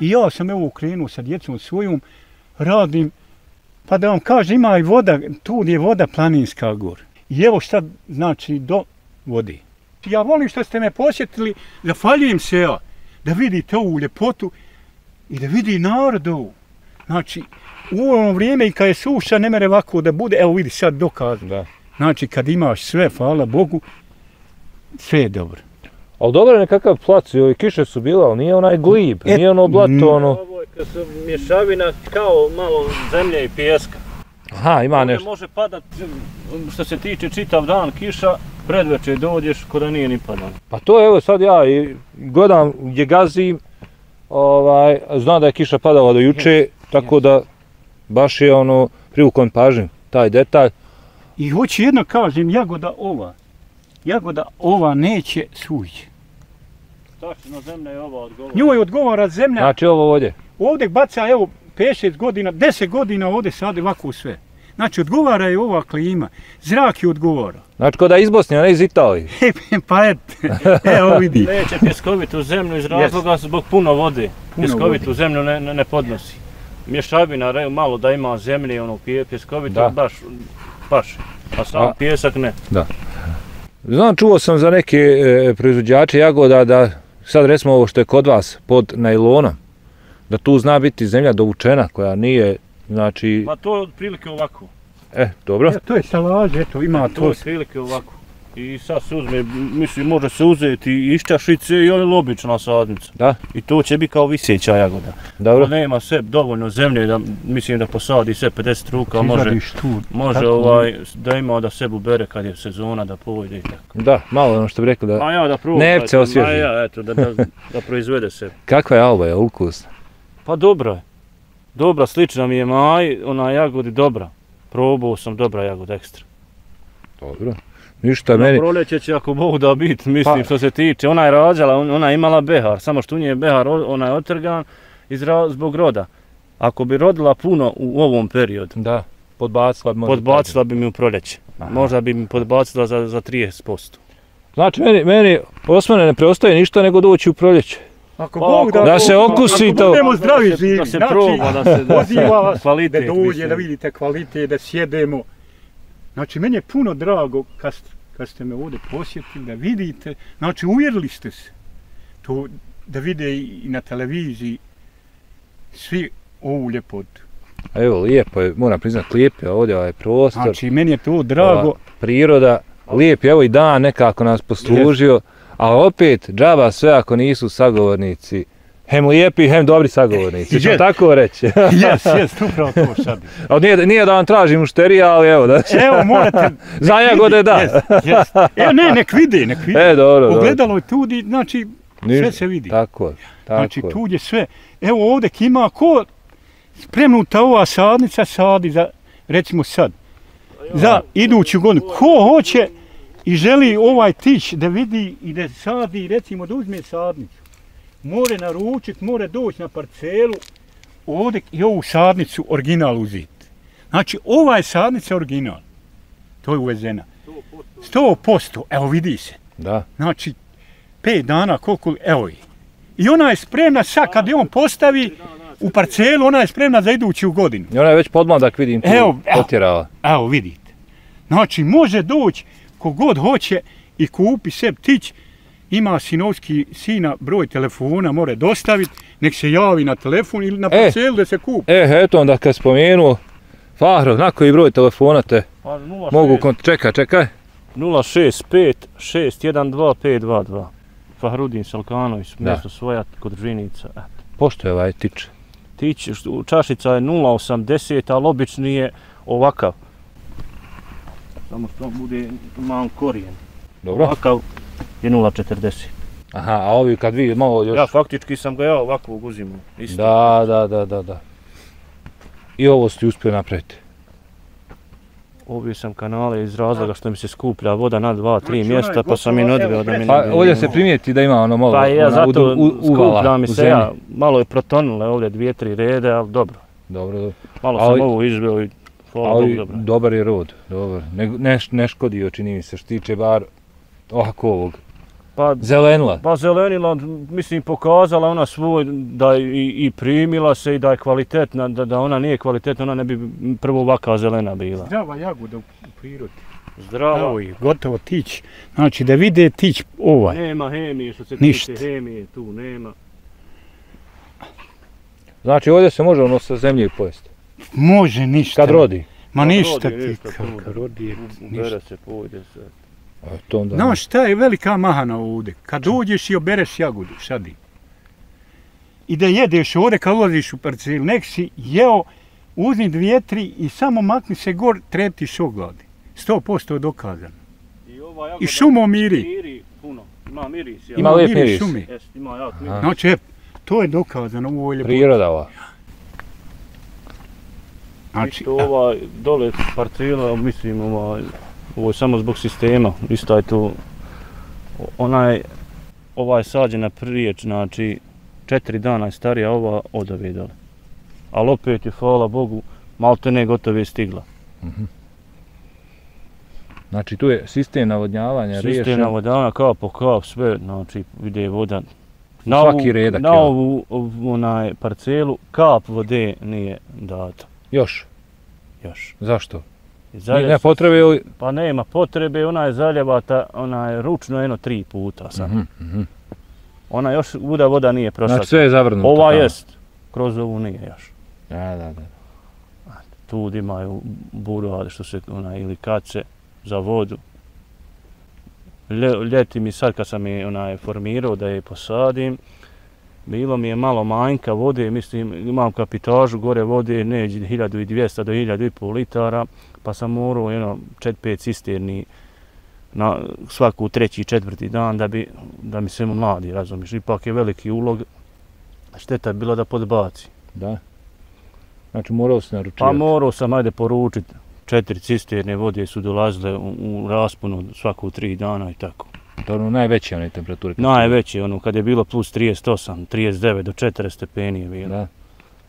I ja sam evo krenuo sa djecom svojom, radim, pa da vam kaže, ima i voda, tu je voda planinska gor. I evo šta znači do vode. Ja volim što ste me posjetili, zafaljujem se ja, da vidite ovu ljepotu i da vidi narod ovu. Znači, u ono vrijeme i kad je suša, ne mere ovako da bude, evo vidi sad dokaz. Da. Znači, kad imaš sve, hvala Bogu, sve je dobro. Ali dobro je nekakav plac, i ove kiše su bile, ali nije onaj glib, E, nije ono blato, ono... Ovo je kad su mješavina kao malo zemlje i pijeska. Aha, ima Ovdje nešto. može padat, što se tiče čitav dan kiša, predveče dođeš ko da nije ni padalo. Pa to evo sad ja i gledam gdje gazim, ovaj, znam da je kiša padala do juče, tako da baš je ono privukom pažnju taj detalj. I hoću jedno kažem, jagoda ova, jagoda ova neće sući. Tačno, zemlja je ova odgovor. Njoj odgovara zemlja, Znači ovo ovdje. ovdje baca, evo, 5-6 godina, 10 godina ovdje sade ovako sve. Znači, odgovara je ova klima, zrak je odgovara. Znači ko da je iz Bosne, a ne iz Italije. pa et, evo vidi. Neće pjeskovitu zemlju iz razloga zbog puno vode. Puno Pjeskovitu vode. zemlju ne, ne, ne podnosi. Mješavina, re, malo da ima zemlje, ono, pje, pjeskovitu, Da. baš, baš. A sam A- pjesak ne. Znam, čuo sam za neke e, proizvođače jagoda da sad recimo ovo što je kod vas pod najlonom, da tu zna biti zemlja dovučena koja nije, znači, Pa to je otprilike ovako. e, dobro. E, to je salaže, eto, ima To to. je otprilike ovako. I sad se uzme, mislim, može se uzeti i iščašice i je obična sadnica. Da. I to će biti kao viseća jagoda. Dobro. Ako nema sve dovoljno zemlje, da, mislim da posadi sve 50 ruka, može, može tako, ovaj, da ima da se bere kad je sezona da pojde i tako. Da, malo ono što bi rekao da... A ja da probam. Nevce osvježi. Ja, eto, da, da, da proizvede se. Kakva je alba, je ukusna? Pa dobro je. Dobra, slična mi je maj, ona jagodi dobra. Probao sam dobra jagoda ekstra. Dobro. Ništa Na meni... proljeće će ako Bog da bit, mislim Pa- što se tiče. Ona je rađala, on- ona je imala behar, samo što u nje je behar, ona je otrgan iz zbog roda. Ako bi rodila puno u ovom periodu, Da, podbacila bi podbacila bi mi u proljeće. Aha. Možda bi mi podbacila za, za 30%. Znači, meni, meni Osmane ne preostaje ništa nego doći u proljeće. Ako Pa, Bog da... Da se ako okusi to. budemo zdravi Da se- živi, Da se znači, proba, da se, da poziva vas kvalitet. da dođe, da vidite kvalitet, da sjedemo. Znači, meni je puno drago kad, ste- kad ste me ovdje posjetili, da vidite, znači, uvjerili ste se. To da vide i na televiziji svi ovu ljepotu. A Evo, lijepo je, moram priznat, lijep je ovdje ovaj prostor, Znači, meni je to drago. ova priroda, lijep je evo i dan nekako nas poslužio, a opet džaba sve ako nisu sagovornici, hem lijepi, hem dobri sagovornici, ćemo Jest. tako reći. Jes, jes, upravo to sad. Ali nije, nije da vam tražim mušterija, ali evo da Evo, morate... Za jagode da. Jes, jes. Evo, ne, nek vidi, nek vidi. E, dobro, dobro. Ogledalo je tu, di- znači, Niš- sve se vidi. Tako tako Znači, je. tu je sve. Evo ovdje ima ko spremnuta ova sadnica sadi za, recimo sad, za iduću godinu. Ko hoće i želi ovaj tić da vidi i da sadi, recimo da uzme sadnicu, more naručit, more doći na parcelu, ovdje i ovu sadnicu original uzeti. Znači, ova je sadnica original. To je uvezena. 100%, evo vidi se. Da. Znači, pet dana, koliko, evo je. I ona je spremna sad, kad je on postavi u parcelu, ona je spremna za iduću godinu. I ona je već podmladak vidim tu Evo, evo. potjerala. Evo, vidite. Znači, može doći kogod hoće i kupi se ptić, ima sinovski sina broj telefona, more dostaviti, nek se javi na telefon ili na E. parcelu da se kupi. E, eto onda kad spomenuo, Fahro, na koji broj telefona te Pa 06 mogu kont... Čekaj, čekaj. 065 612 522. Fahrudin Salkanović, mjesto svoja kod Žinica. E. Pošto je ovaj tič? Što- čašica je 0,80, ali obični je ovakav. Samo što bude mal korijen. Dobro. Ovakav je 0,40. Aha, a ovi kad vi malo još... Ja faktički sam ga ja ovako uzimao. Isto. Da, da, da, da, da. I ovo ste uspio napraviti. Ovdje sam kanale iz razloga što mi se skuplja voda na dva, tri Znači, mjesta, pa sam i odveo da mi ne... Pa ne- ovdje se primijeti da ima ono malo Pa ja zato u- u- uvala skuplja mi se ja, malo je protonule ovdje dvije, tri rede, ali dobro. Dobro, dobro. Malo Ali- sam ovo izveo i hvala Ali dobro. dobar je rod, dobar. Ne, ne, ne škodio čini mi se što tiče bar ovako ovog. Pa, Zelenila. pa zelenila, mislim, pokazala ona svoj da je i, i primila se i da je kvalitetna, da, da ona nije kvalitetna, ona ne bi prvo ovakva zelena bila. Zdrava jagoda u, prirodi. Zdravo. Evo i gotovo tić. Znači da vide tić ovaj. Nema hemije, što se Ništa. tiče hemije, tu nema. Znači ovdje se može ono sa zemlje i pojesti. Može ništa. Kad rodi. Ma Kad ništa rodi, ti. Kad, rodi, ništa. Bere se, pojde se. A to onda... Znaš šta je velika mahana ovdje? Kad dođeš i obereš jagodu, sadi. I da jedeš ovdje kad ulaziš u parcelu, nek si jeo, uzmi dvije, tri i samo makni se gor, treptiš ogladi. 100% je dokazano. I, ova I šumo miri. Miri puno, ima miris. Ja. Ima lijep miris. šume. Jest, ima jak miris. Znači, to je dokazano u ovoj ljepoti. Priroda ova. Znači, Isto ovaj dole parcela, mislim, ovaj, ovo je samo zbog sistema, isto je tu, onaj, ova je sađena prije, znači, četiri dana je starija ova od ove dole. Ali opet je, hvala Bogu, malte ne gotove je stigla. Znači tu je sistem navodnjavanja Sistem riješen. navodavanja kao po kao sve, znači ide voda. Svaki redak, Na ovu, ovu onaj parcelu kap vode nije dato Još. još. Zašto? I Nije, zalje- ne potrebe ili... Pa nema potrebe, ona je zaljevata, ona je ručno jedno tri puta sam. Mhm, mhm. Ona još, voda voda nije prošla. Znači sve je zavrnuto. Ova tamo. jest, kroz ovu nije još. Da, da, da. Tu imaju burade što se, ona, ili kace za vodu. Lje, ljeti mi sad kad sam je onaj formirao da je posadim, bilo mi je malo manjka vode, mislim imam kapitažu gore vode neđe 1200 do 1500 litara, pa sam morao jedno 4-5 cisterni na svaku treći četvrti dan da bi da mi se mladi razumiješ ipak je veliki ulog šteta bila da podbaci Da. Znači morao se pa naručivati. morao sam ajde poručiti četiri cisterne vode su dolazile u, u rasponu svaku tri dana i tako To je ono najveće one temperature. najveće ono kad je bilo plus 38 39 do 40 stepeni je bilo Da.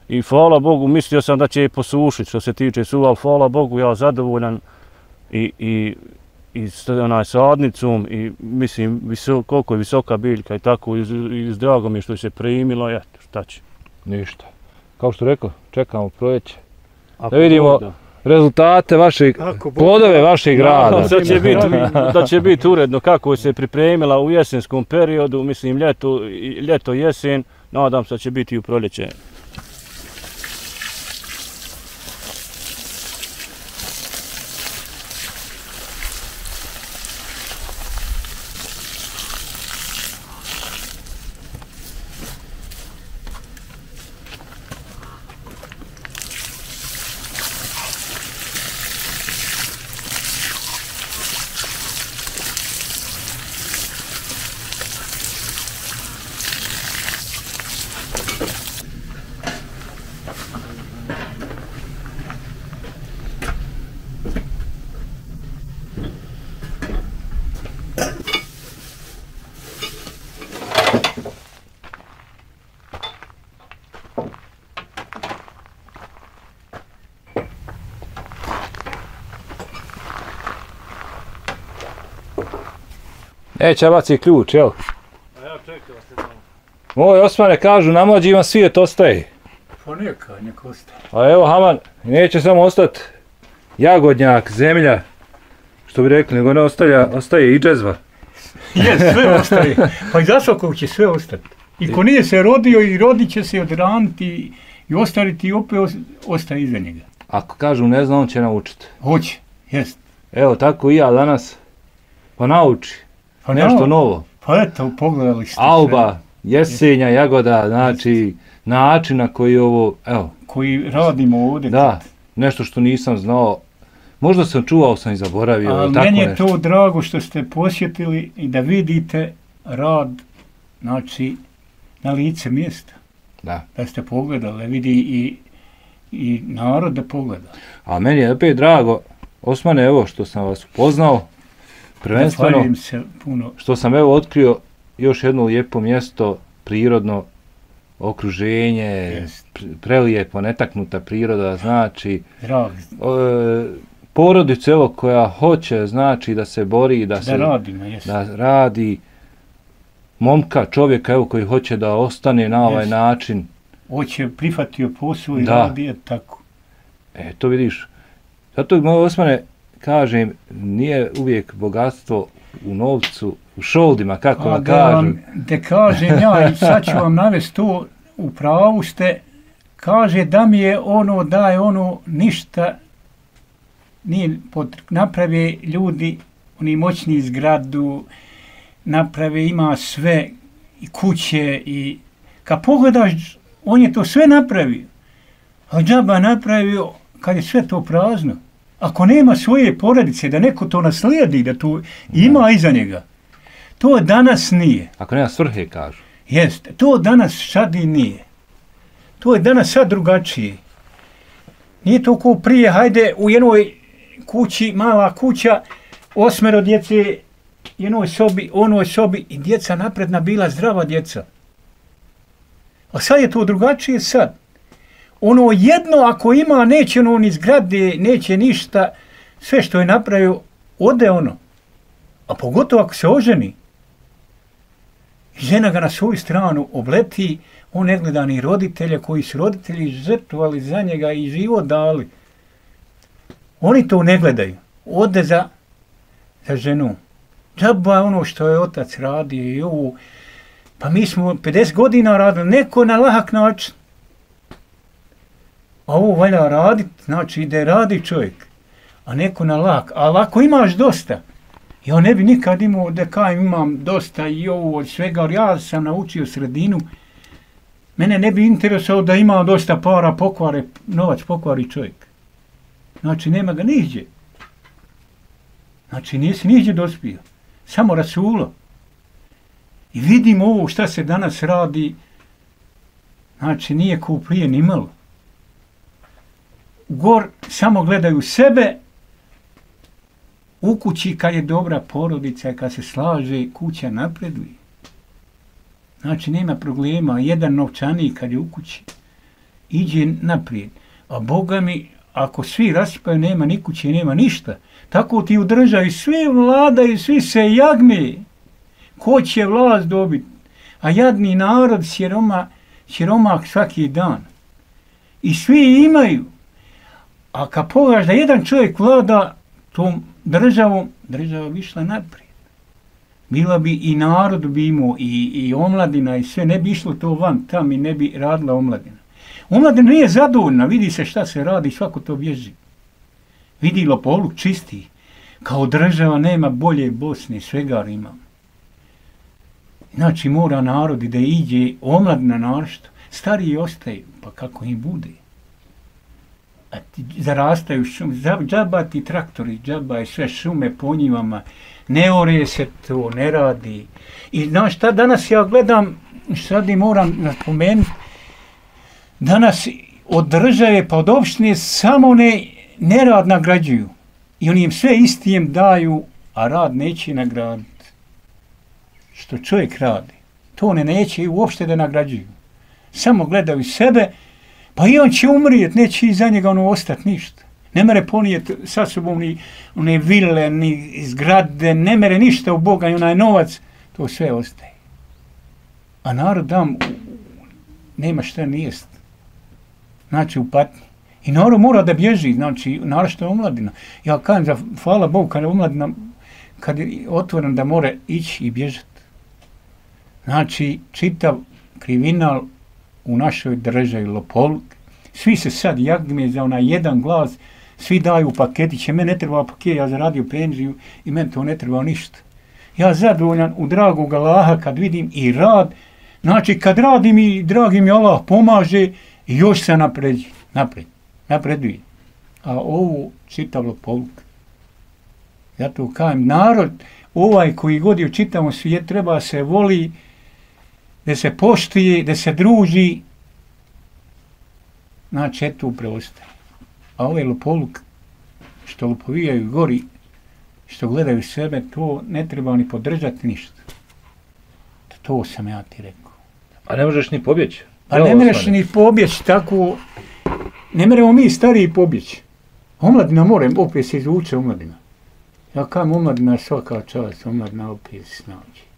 I hvala Bogu, mislio sam da će i posušiti što se tiče suva, ali hvala Bogu, ja zadovoljan i, i, i s onaj sadnicom i mislim visok, koliko je visoka biljka i tako i, i drago mi je što je se primilo, eto šta će. Ništa. Kao što rekao, čekamo proljeće. Ako Da vidimo da. Rezultate vašeg, plodove vašeg rada. Da će biti da će biti uredno kako je se pripremila u jesenskom periodu, mislim ljeto, i- ljeto jesen, nadam se da će biti i u proljeće. E, čabac je ključ, jel? A ja čekao se malo. Moj Osmane kažu, na mlađi vam svijet ostaje. Pa neka, neka ostaje. A evo Haman, neće samo ostati jagodnjak, zemlja, što bi rekli, nego ne ostaje, ostaje i džezva. Je, sve ostaje. Pa i za svakog će sve ostati. I ko nije se rodio i rodit će se odraniti i ostaviti i opet os- ostaje iza njega. Ako kažu ne zna, on će naučiti. Hoće, jest. Evo, tako i ja danas. Pa nauči, Pa nešto no, novo. Pa eto, pogledali ste Alba, jesenja, jagoda, znači, način na koji ovo, evo, koji radimo ovdje. da, nešto što nisam znao. Možda sam čuvao, sam i zaboravio, Ali tako meni je nešto. to drago što ste posjetili i da vidite rad, znači, na lice mjesta. Da. Da ste pogledali, da vidi i, i narod da pogleda. A meni je opet drago, Osmane, evo što sam vas upoznao, prvenstveno se puno. što sam evo otkrio još jedno lijepo mjesto, prirodno okruženje, Jest. pr- prelijepo, netaknuta priroda, znači Drag, e, porodicu evo koja hoće, znači da se bori, da, da se radimo, da radi, momka, čovjeka evo, koji hoće da ostane na ovaj Jest. način. Hoće prihvatio posao i Da. radi je tako. E, to vidiš. Zato, moj Osmane, kažem, nije uvijek bogatstvo u novcu, u šoldima, kako A vam da vam, kažem. da kažem ja, i sad ću vam navesti to, u pravu ste, kaže da mi je ono, da je ono, ništa nije pot, naprave ljudi, oni moćni zgradu, naprave, ima sve, i kuće, i kad pogledaš, on je to sve napravio. A džaba napravio kad je sve to prazno. Ako nema svoje porodice, da neko to naslijedi, da to ima iza njega. To danas nije. Ako nema svrhe, kažu. Jeste. To danas sad i nije. To je danas sad drugačije. Nije to ko prije, hajde u jednoj kući, mala kuća, osmero djece, jednoj sobi, onoj sobi i djeca napredna bila zdrava djeca. A sad je to drugačije sad. Ono jedno ako ima, neće ono ni zgrade, neće ništa, sve što je napravio, ode ono. A pogotovo ako se oženi. I žena ga na svoju stranu obleti, on ne gleda ni roditelja koji su roditelji žrtvovali za njega i život dali. Oni to ne gledaju. Ode za, za ženu. Džaba ono što je otac radio i ovo. Pa mi smo 50 godina radili, neko na lahak način. A ovo valja radit, znači ide radi čovjek. A neko na lak. Ali ako imaš dosta, ja ne bi nikad imao da kajem imam dosta i ovo od svega, ali ja sam naučio sredinu. Mene ne bi interesao da ima dosta para, pokvare, novac pokvari čovjek. Znači nema ga niđe. Znači nisi niđe dospio. Samo rasulo. I vidimo ovo šta se danas radi. Znači nije ko prije ni malo. Gor samo gledaju sebe, u kući kad je dobra porodica, kad se slaže, kuća napreduje. Znači, nema problema. Jedan novčanik kad je u kući, iđe naprijed. A Boga mi, ako svi raspaju, nema ni kuće, nema ništa. Tako ti u državi svi vladaju, svi se jagme. Ko će vlast dobiti? A jadni narod siroma, siromak svaki dan. I svi imaju. A kad pogledaš da jedan čovjek vlada tom državom, država bi išla naprijed. Bila bi i narod bi imao, i, i omladina, i sve, ne bi išlo to van, tam i ne bi radila omladina. Omladina nije zadovoljna, vidi se šta se radi, svako to bježi. Vidi lopoluk čisti, kao država nema bolje Bosne, svega ima. Znači mora narodi da iđe omladina našto, stariji ostaju, pa kako im bude a ti zarastaju šume, džaba ti traktori, džaba je sve šume po njivama, ne ore se to, ne radi. I znaš šta danas ja gledam, sad i moram napomenuti, danas od države pa od opštine samo ne nerad nagrađuju. I oni im sve istijem daju, a rad neće nagraditi. Što čovjek radi, to ne neće uopšte da nagrađuju. Samo gledaju sebe, Pa i on će umrijet, neće iza njega ono ostati ništa. Ne mere ponijeti sa sobom ni one vile, ni zgrade, ne mere ništa u Boga i onaj novac, to sve ostaje. A narod dam nema šta nijest. Znači u patnji. I narod mora da bježi, znači narod što je omladina. Ja kažem da hvala Bogu kad je omladina, kad je otvoren da more ići i bježati. Znači čitav kriminal u našoj državi Lopoluk. Svi se sad jagme za onaj jedan glas, svi daju paketiće, mene ne treba paket, ja zaradio penziju i meni to ne treba ništa. Ja zadovoljan u dragog Allaha kad vidim i rad, znači kad radim i dragi mi Allah pomaže i još se napređi, napred, napreduje. A ovo čitav Lopoluk. Ja to kajem, narod, ovaj koji god je u čitavom svijetu treba se voli, da se poštuje, da se druži, znači eto preostaje. A ovaj lopoluk, što lopovijaju gori, što gledaju sebe, to ne treba ni podržati ništa. To sam ja ti rekao. A ne možeš ni pobjeći. Pa Evo, ne Osmane. ni pobjeći tako, ne meremo mi stariji pobjeći. Omladina more, opet se izvuče omladina. Ja kam omladina svaka čast, omladina opet se snađe.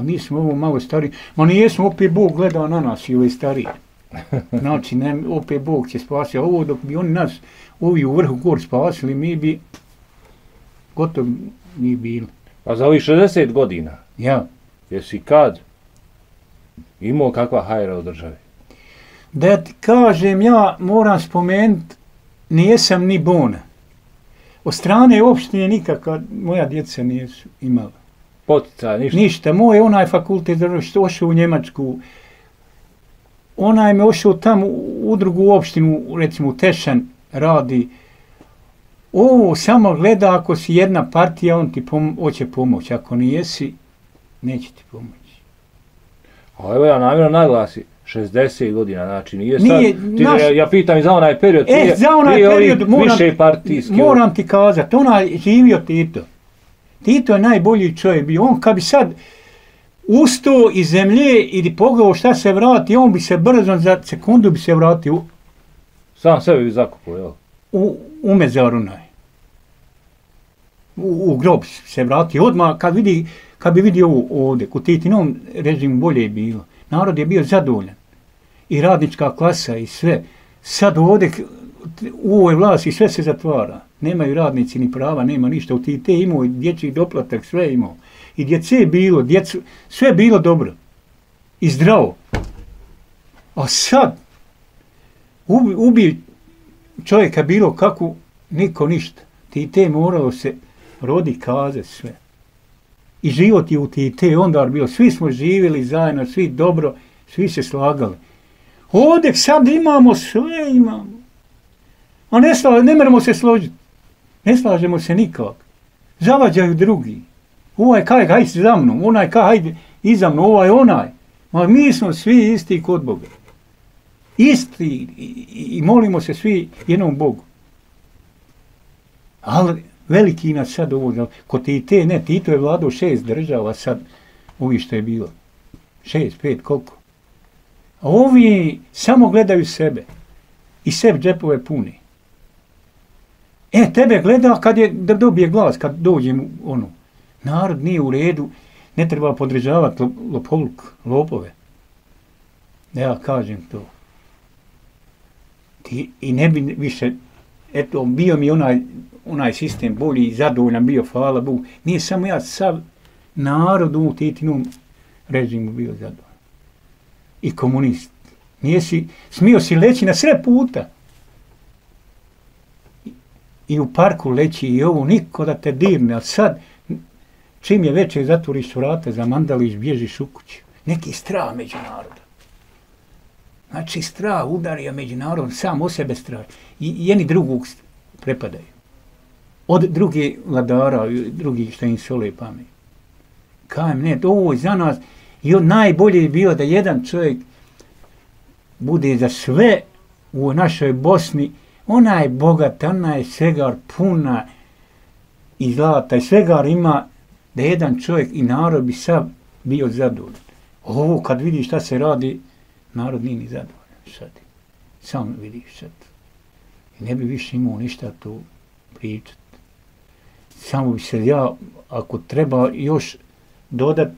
A mi smo ovo malo stari. Ma nijesmo, opet Bog gledao na nas i ove starije. Znači, ne, opet Bog će spasiti. A ovo dok bi oni nas, ovi u vrhu gor spasili, mi bi gotovo mi bili. A za ovih 60 godina, Ja. jesi kad imao kakva hajra u državi? Da ti kažem, ja moram spomenuti, nijesam ni bona. Od strane opštine nikakva moja djeca nisu imala. Potica, ništa. Ništa. Moj onaj fakultet što ošao u Njemačku. Onaj me ošao tamo u drugu opštinu, recimo u Tešan, radi. Ovo samo gleda ako si jedna partija, on ti pom hoće pomoć. Ako nijesi, neće ti pomoći. A evo ja namjerno naglasi, 60 godina, znači nije sad, Nije, ti, naš- ja, ja pitam i za onaj period, E, prije, za onaj period moram, više partijski. moram ti kazati, onaj živio Tito. Tito je najbolji čovjek bio. On kad bi sad ustao iz zemlje ili pogledao šta se vrati, on bi se brzo za sekundu bi se vratio Sam sebe bi zakupao, jel? u, u mezar onaj. U, u grob se vrati odmah kad vidi kad bi vidio ovdje, kod Titinom režimu bolje je bilo. Narod je bio zadovoljan. I radnička klasa i sve. Sad ovdje u ovoj vlasti sve se zatvara. Nemaju radnici ni prava, nema ništa. U ti te imao i dječji doplatak, sve imao. I djece je bilo, djecu, sve je bilo dobro. I zdravo. A sad, ubi, ubi čovjeka bilo kako, niko ništa. Ti te moralo se rodi kaze sve. I život je u Tite onda bilo. Svi smo živjeli zajedno, svi dobro, svi se slagali. Ovdje sad imamo sve, imamo. A ne, sla, ne moramo se složiti. Ne slažemo se nikak. Zavađaju drugi. Ovaj kaj, hajde za mnom, onaj kaj, hajde iza mnom, ovaj, onaj. Ma mi smo svi isti kod Boga. Isti i, i, i molimo se svi jednom Bogu. Ali veliki nas sad ovo, ti te, ne, Tito je vladao šest država sad, ovi što je bilo. Šest, pet, koliko? A ovi samo gledaju sebe. I sebe džepove puni. E, tebe gleda kad je, da dobije glas, kad dođe mu ono. Narod nije u redu, ne treba podređavati lopovluk, lopove. Ja kažem to. Ti, I ne bi više, eto, bio mi onaj, onaj sistem bolji i zadovoljan bio, hvala Bogu. Nije samo ja, sav narod u Titinom režimu bio zadovoljan. I komunist. Nije si, smio si leći na sre puta. I- u parku leći i ovo, niko da te dirne, a sad, čim je večer zatvoriš vrata za mandališ, bježiš u kuću. Neki strah među narodom. Znači, strah udario među narodom, sam o sebe strah. I jedni drugog prepadaju. Od drugi vladara, drugi drugih što im sole pamet. Kajem, ne, ovo je za nas. I on najbolje je bilo da jedan čovjek bude za sve u našoj Bosni, ona je bogata, ona je svegar puna i zlata i svegar ima da jedan čovjek i narod bi sad bio zadovoljan. Ovo kad vidi šta se radi, narod nije ni zadovoljan sad. Sam vidiš sad. I ne bi više imao ništa tu pričati. Samo bi se ja, ako treba još dodat,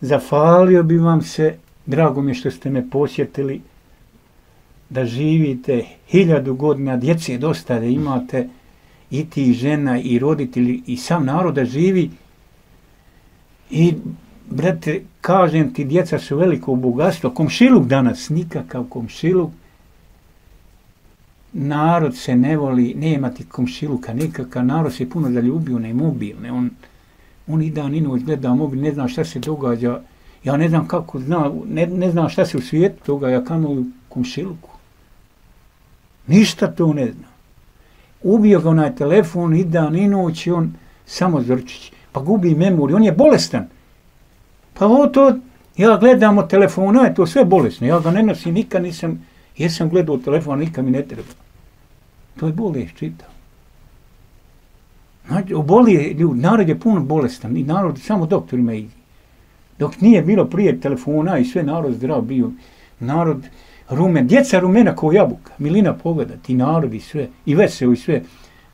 zafalio bi vam se, drago mi je što ste me posjetili, da živite hiljadu godina, djece dosta da imate, i ti žena i roditelji i sam narod da živi. I, brate, kažem ti, djeca su veliko bogatstvo. Komšiluk danas, nikakav komšiluk. Narod se ne voli, nema ti komšiluka nikakav, narod se puno zaljubio na mobilne. On, on i dan i noć gleda mobil, ne zna šta se događa. Ja ne znam kako zna, ne, ne znam šta se u svijetu događa, kamo u komšiluku. Ništa to ne zna. Ubio ga onaj telefon i dan i noć i on samo zrčić. Pa gubi memoriju, on je bolestan. Pa ovo to, ja gledam od telefona, je to sve bolesno. Ja ga ne nosim, nikad nisam, jesam gledao telefon, nikad mi ne treba. To je bolest, čitav. Znači, oboli je ljudi, narod je puno bolestan i narod samo doktorima ide. Dok nije bilo prije telefona i sve narod zdrav bio, narod rumen, djeca rumena kao jabuka, milina pogleda, ti narod i sve, i veseo i sve.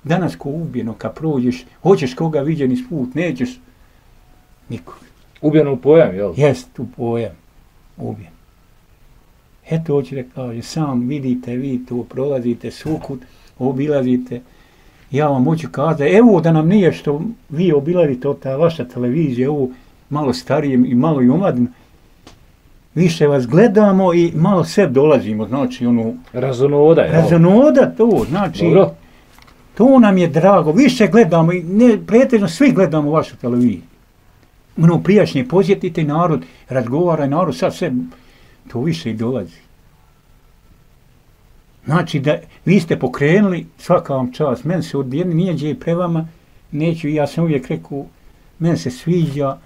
Danas ko ubijeno, kad prođeš, hoćeš koga viđen iz put, nećeš, nikog. Ubijen u pojam, jel? Jest u pojam. Ubijen. Eto, hoće da kaže, sam vidite, vi tu prolazite svukud, obilazite. Ja vam hoću kazati, evo da nam nije što vi obilazite od ta vaša televizija, ovo malo starije i malo i omladino, više vas gledamo i malo sve dolazimo, znači ono, Razonoda, jel? razonoda to, znači, Dobro. to nam je drago, više gledamo, i ne, pretežno svi gledamo vašu televiziju. Ono prijašnje, posjetite narod, razgovara narod, sad sve, to više i dolazi. Znači da vi ste pokrenuli, svaka vam čast, meni se od jedne nije gdje pre vama, neću, ja sam uvijek rekao, meni se sviđa,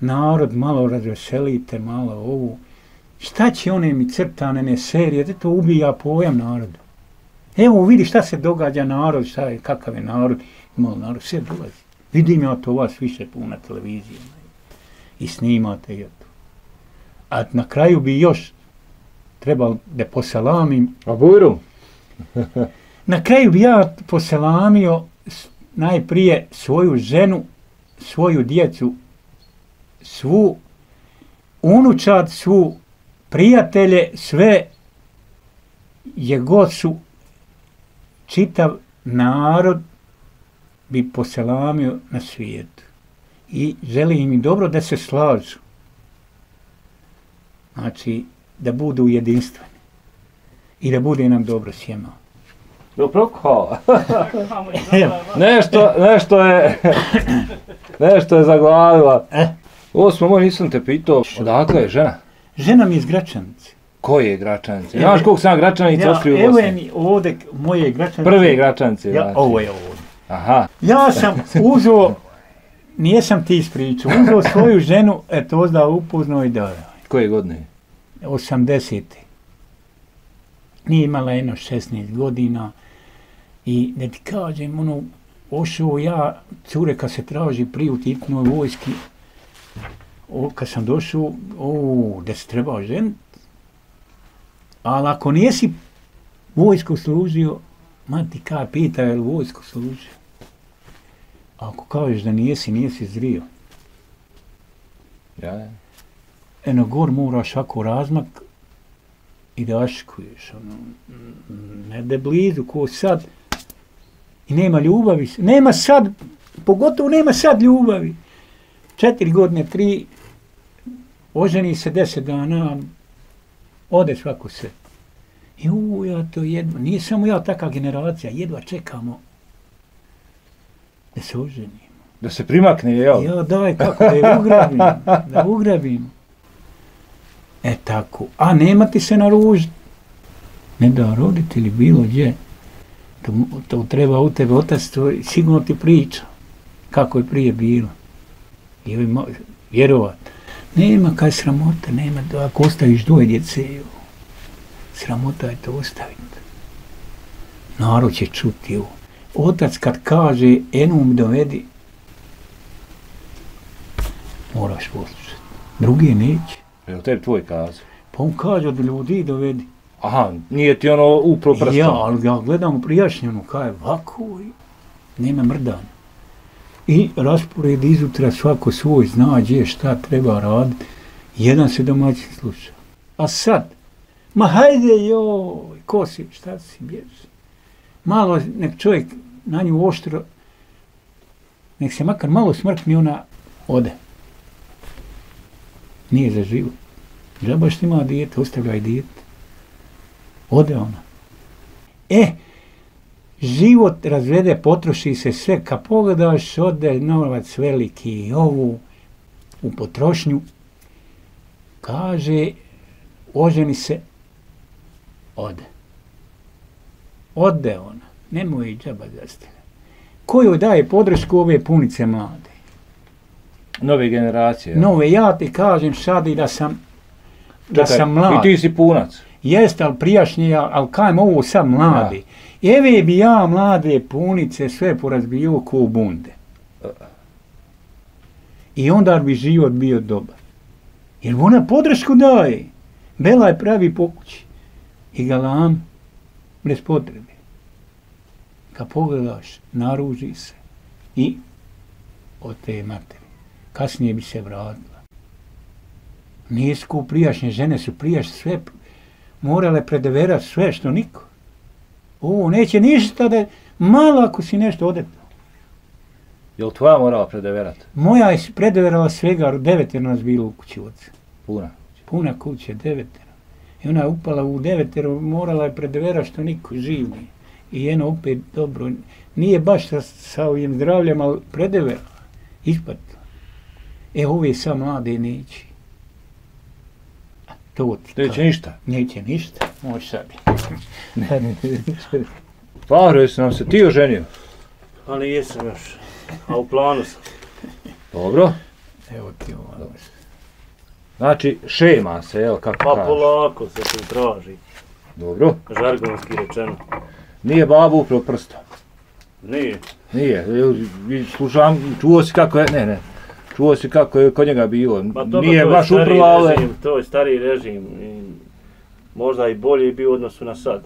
narod malo razveselite, malo ovu. Šta će one mi crtane, ne serije, da to ubija pojam narodu. Evo vidi šta se događa narod, šta je, kakav je narod, malo narod, sve dolazi. Vidim ja to vas više puna televizije i snimate i to. A na kraju bi još trebalo da poselamim A bujru? Na kraju bi ja poselamio s- najprije svoju ženu, svoju djecu, svu unučad, svu prijatelje, sve je god su čitav narod bi poselamio na svijetu. I želim im dobro da se slažu. Znači, da budu jedinstveni. I da bude nam dobro sjema. Dobro, hvala. Evo, Nešto, nešto je, nešto je zaglavila. E. Ovo smo moj, nisam te pitao, odakle je žena? žena mi iz Gračanice. Koji je Gračanice? Evo- Znaš koliko sam ja Gračanice Ja, otkrio u evo je Bosni? mi ovdje moje Gračanice. Prve Gračanice, Ja, znači. ovo je ovdje. Aha, Ja sam uzeo, nijesam ti ispričao, uzeo svoju ženu, eto ozda upoznao i da koje godine? 80. Nije imala jedno 16 godina i da ti kažem, ono, ošao ja, cure kad se traži pri u titnoj vojski, o, kad sam došao, o, da se treba ženit, ali ako nisi vojsku služio, ma ti ka pita je li vojsku služio. Ako kažeš da nisi, nisi zrio. Ja, ja. eno gor moraš ako razmak i da aškuješ, ono, ne de blizu, ko sad, i nema ljubavi, nema sad, pogotovo nema sad ljubavi. Četiri godine, tri, oženi se deset dana, ode svako sve. I u, ja to jedva, nije samo ja takva generacija, jedva čekamo da se oženimo. Da se primakne, jel? Ja daj kako da je ugrabim, da ugrabim. E tako, a nema ti se naružiti. Ne da roditelji bilo gdje. To, to treba u tebe otac, to sigurno ti priča. Kako je prije bilo. I ovi mo- vjerovat. Nema kaj sramota, nema ako ostaviš dvoje djece, sramota je to ostaviti. Narod će čuti ovo. Otac kad kaže, enu mi dovedi, moraš poslušati. Drugi neće. Evo tebi tvoj kazao. Pa on kaže od ljudi dovedi. Aha, nije ti ono upro prstom. Ja, ali ga gledam u prijašnjenu, kaj ovako i nema mrdanja. I raspored izutra svako svoj zna gdje šta treba raditi. Jedan se domaćin sluša. A sad, ma hajde joj, ko si, šta si, bježi. Malo nek čovjek na nju oštro, nek se makar malo smrkni, ona ode. Nije za život. Žabaš što ima dijete, ostavljaj dijete. Ode ona. E, život razvede, potroši se sve, kad pogledaš, ode novac veliki i ovu u potrošnju, kaže, oženi se, ode. Ode ona, nemoj i džaba zastane. Ko joj daje podršku ove punice mlade? Nove generacije. Nove, ja ti kažem sad i da sam, da Čekaj, sam mlad. I ti si punac. Jeste, ali prijašnji, ja, ali kajem ovo sad mladi. Eve bi ja mlade punice sve porazbio ko bunde. I onda bi život bio dobar. Jer ona podršku daje. Bela je pravi po kući. I galam bez potrebe. Kad pogledaš, naruži se. I od te materi. Kasnije bi se vratila. Nije skup prijašnje žene su prijašnje sve morale predeverati sve što niko. Ovo neće ništa da malo ako si nešto odepao. Jel tvoja morala predeverat? Moja je predeverala svega, devetero nas bilo u kući oca. Puna. Puna kuća, devetero. I ona je upala u devetero, morala je predevera što niko živ nije. I jedno opet dobro, nije baš sa, sa ovim zdravljem, ali predevera. Ispatila. E, ove sa mlade neće. To ti Neće ništa. Neće ništa, može sad. Fahro, jesi nam se ti oženio? Ali jesam još. A u planu sam. Dobro. Evo ti ovo. Znači, šema se, jel, kako Pa kažeš. polako se tu traži. Dobro. Žargonski rečeno. Nije babu upro prstom. Nije. Nije. Slušam, čuo si kako je, ne, ne. Čuo si kako je kod njega bilo. Pa dobro, Nije to baš uprla, ali... režim, To je stari režim. I možda i bolji bio u odnosu na sad.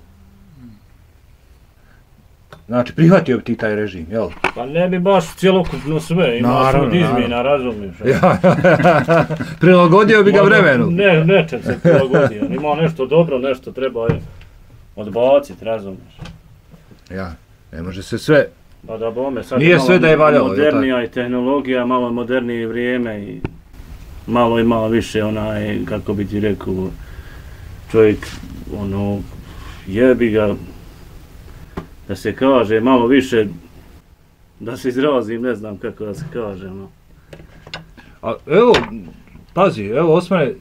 Znači, prihvatio bi ti taj režim, jel? Pa ne bi baš cjelokupno sve, ima Naravno, od izmjena, razumiješ. Ja, Prilagodio bi ga vremenu. Ne, nečem se prilagodio. Ima nešto dobro, nešto treba je odbaciti, razumiješ. Ja, ne može se sve. Pa da bome, sad Nije sve da je valjalo, Modernija i tehnologija, malo modernije vrijeme i malo i malo više onaj, kako bi ti rekao, čovjek, ono, jebi ga, da se kaže, malo više, da se izrazim, ne znam kako da se kaže, ono. A, evo, pazi, evo Osmane,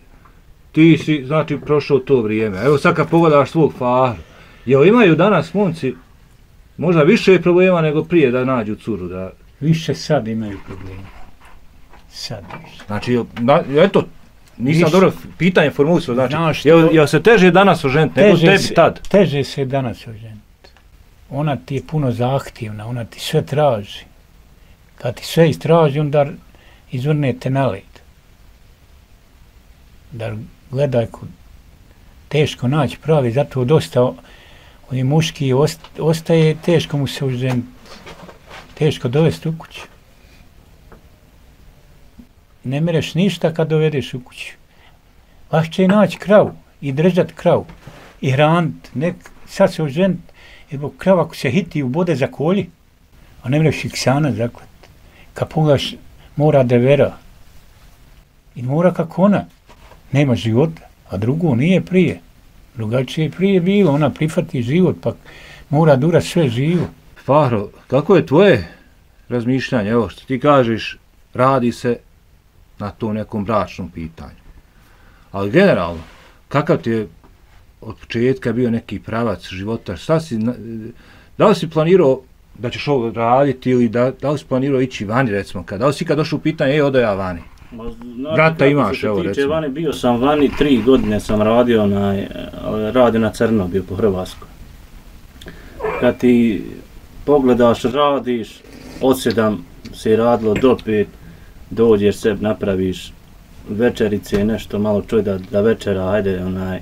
ti si, znači, prošao to vrijeme. Evo sad kad pogledaš svog faru, jel imaju danas momci možda više problema nego prije da nađu curu, da, Više sad imaju problema. Sad više. znači, na, eto, nisam Više. dobro pitanje formulisao, znači, Znaš što- jel, jel se teže danas oženiti nego tebi se, tad? Teže se danas oženiti. Ona ti je puno zahtjevna, ona ti sve traži. Kad ti sve istraži, onda izvrne te na led. Da gledaj kod teško naći pravi, zato dosta ovi muški i ostaje teško mu se oženiti. Teško dovesti u kuću. Ne mereš ništa kad dovedeš u kuću. Lahče je naći kravu i držat kravu i hranit, nek sad se oženit, jer zbog krava ako se hiti u bode za kolji, a ne mreš iksana zaklat. Kad pogledaš, mora devera. I mora kako ona. Nema života, a drugo nije prije. Drugačije je prije bilo, ona prifati život, pa mora dura sve živo. Fahro, kako je tvoje razmišljanje, evo što ti kažeš, radi se na to nekom bračnom pitanju. Ali generalno, kakav ti je od početka bio neki pravac života, šta si, da li si planirao da ćeš ovo raditi ili da, da li si planirao ići vani recimo, kad, da li si kad došao u pitanje, ej, odo ja vani. Ma, Brata imaš, evo, recimo. Vani, bio sam vani, tri godine sam radio na, radio na crno, bio po Hrvatskoj. Kad ti pogledaš, radiš, od sedam se radilo do pet, dođeš se, napraviš večerice, nešto malo čuj da, da večera, ajde, onaj,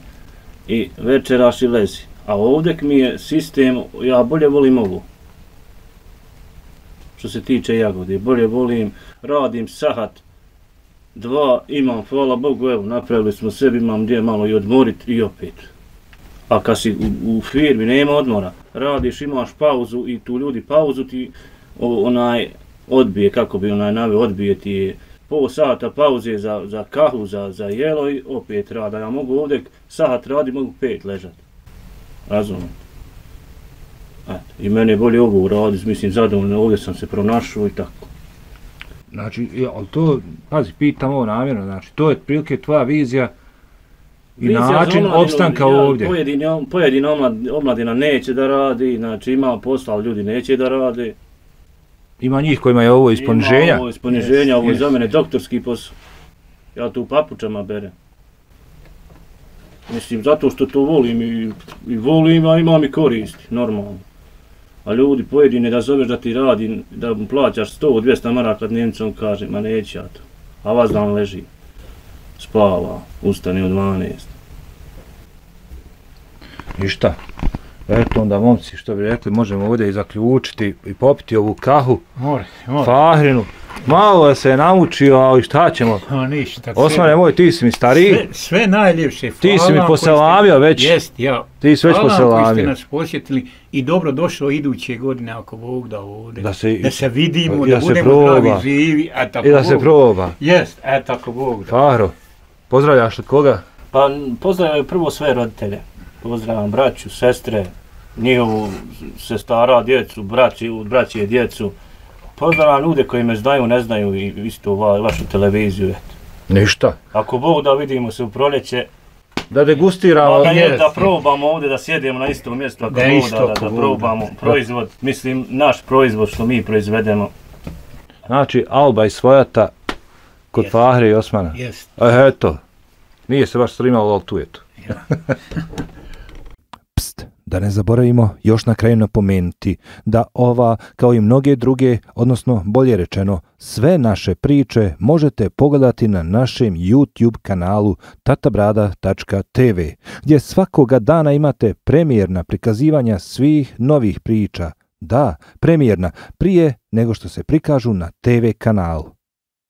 i večeraš i lezi. A ovdje mi je sistem, ja bolje volim ovo. Što se tiče jagode, bolje volim, radim sahat, dva, imam, hvala Bogu, evo, napravili smo sebi, imam gdje malo i odmorit i opet. A kad si u, u firmi, nema odmora, radiš, imaš pauzu i tu ljudi pauzu ti o, onaj odbije, kako bi onaj nave odbije ti je pol sata pauze za, za kahu, za, za jelo i opet rada. Ja mogu ovdje sat radi, mogu pet ležati. Razumem. Eto, I mene je bolje ovo uraditi, mislim, zadovoljno, ovdje sam se pronašao i tako. Znači, ali to, pazi, pitam ovo namjerno, znači, to je otprilike tvoja vizija i Vizija za način omladinu, opstanka ja, ovdje. Pojedina omlad, omladina neće da radi, znači ima posla, ali ljudi neće da rade. Ima njih kojima je ovo iz poniženja. Ima ovo iz poniženja, Jest, ovo je za jest. mene doktorski posao. Ja tu u papučama berem. Mislim, zato što to volim i, i volim, a imam i koristi, normalno. A ljudi pojedine da zoveš da ti radi, da mu plaćaš 100-200 maraka dnevnicu, on kaže, ma neće ja to. A vas dan leži, spava, ustane od 12. Ništa. Eto onda, momci, što bi rekli, možemo ovdje i zaključiti i popiti ovu kahu, More, more. fahrinu. Malo se je naučio, ali šta ćemo? A ništa. Osmane moj, ti si mi stariji, sve, sve najljepše. Ti si mi Hvala koji ste- poselamio već. Jest, ja. ti si već Hvala vam koji ste poselamio. nas posjetili i dobro došlo iduće godine ako Bog da ovdje. Da se- da se vidimo, da, da se budemo proba. zdravi, živi, a tako I da se Bog. proba. Jest, e tako Bog da. Fahro, pozdravljaš od koga? Pa pozdravljam prvo sve roditelje. Pozdravljam braću, sestre, njihovu sestara, djecu, braći, braći i djecu. Pozdravljam ljude koji me znaju, ne znaju i isto va, vašu televiziju. eto. Ništa. Ako Bog da vidimo se u proljeće, Da degustiramo, da, je, da probamo ovdje, da sjedemo na istom mjestu, ako Da Bog isto da, da, da probamo da. proizvod, mislim naš proizvod što mi proizvedemo. znači Alba i Svojata kod Jest. Fahre i Osmana. Jest. E, eto, nije se baš strimalo, ali tu je to. Pst, da ne zaboravimo još na kraju napomenuti da ova, kao i mnoge druge, odnosno bolje rečeno, sve naše priče možete pogledati na našem YouTube kanalu tatabrada.tv, gdje svakoga dana imate premijerna prikazivanja svih novih priča. Da, premijerna, prije nego što se prikažu na TV kanalu.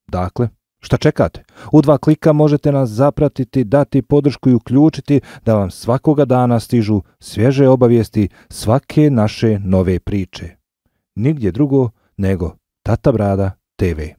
Dakle, šta čekate? U dva klika možete nas zapratiti, dati podršku i uključiti da vam svakoga dana stižu svježe obavijesti svake naše nove priče. Nigdje drugo nego Tata Brada TV.